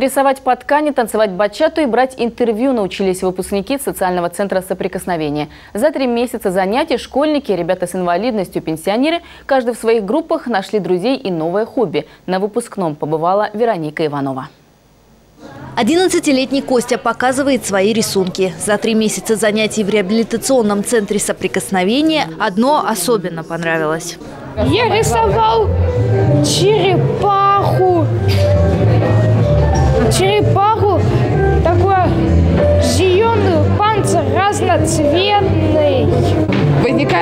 Рисовать по ткани, танцевать бачату и брать интервью научились выпускники социального центра соприкосновения. За три месяца занятий школьники, ребята с инвалидностью, пенсионеры, каждый в своих группах нашли друзей и новое хобби. На выпускном побывала Вероника Иванова. 11-летний Костя показывает свои рисунки. За три месяца занятий в реабилитационном центре соприкосновения одно особенно понравилось. Я рисовал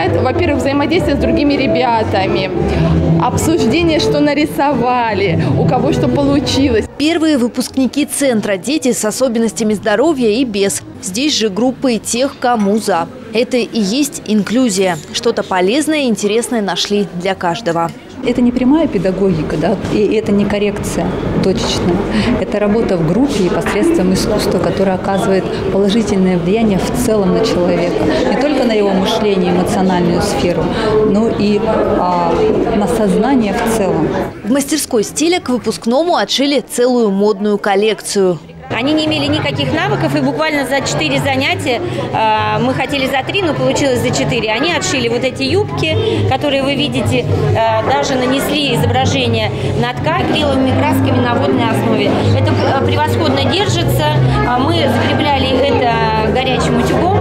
Возникает, во-первых, взаимодействие с другими ребятами, обсуждение, что нарисовали, у кого что получилось. Первые выпускники центра – дети с особенностями здоровья и без. Здесь же группы тех, кому за. Это и есть инклюзия. Что-то полезное и интересное нашли для каждого. Это не прямая педагогика, да, и это не коррекция точечная. Это работа в группе и посредством искусства, которое оказывает положительное влияние в целом на человека. Не только на его мышление, эмоциональную сферу, но и а, на сознание в целом. В мастерской стиля к выпускному отшили целую модную коллекцию. Они не имели никаких навыков, и буквально за 4 занятия, э, мы хотели за 3, но получилось за 4, они отшили вот эти юбки, которые вы видите, э, даже нанесли изображение на ткань акриловыми красками на водной основе. Это э, превосходно держится, мы закрепляли это горячим утюгом.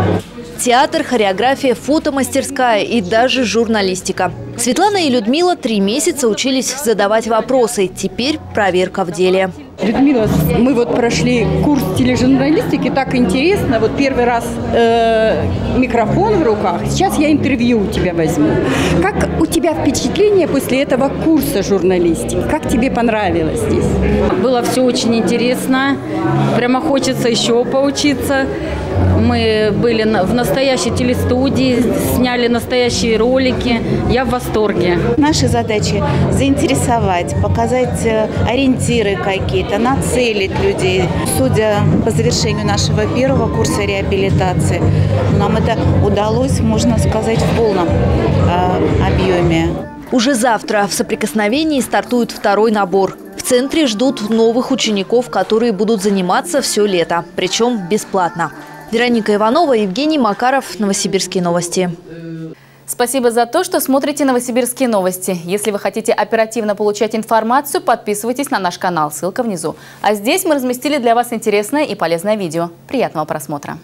Театр, хореография, фотомастерская и даже журналистика. Светлана и Людмила три месяца учились задавать вопросы. Теперь проверка в деле. Людмила, мы вот прошли курс тележурналистики, так интересно. Вот первый раз э, микрофон в руках, сейчас я интервью у тебя возьму. Как у тебя впечатление после этого курса журналистики? Как тебе понравилось здесь? Было все очень интересно. Прямо хочется еще поучиться. Мы были в настоящей телестудии, сняли настоящие ролики. Я в восторге. Наши задачи заинтересовать, показать э, ориентиры какие-то, нацелить людей. Судя по завершению нашего первого курса реабилитации, нам это удалось, можно сказать, в полном э, объеме. Уже завтра в соприкосновении стартует второй набор. В центре ждут новых учеников, которые будут заниматься все лето, причем бесплатно. Вероника Иванова, Евгений Макаров, Новосибирские новости. Спасибо за то, что смотрите «Новосибирские новости». Если вы хотите оперативно получать информацию, подписывайтесь на наш канал, ссылка внизу. А здесь мы разместили для вас интересное и полезное видео. Приятного просмотра!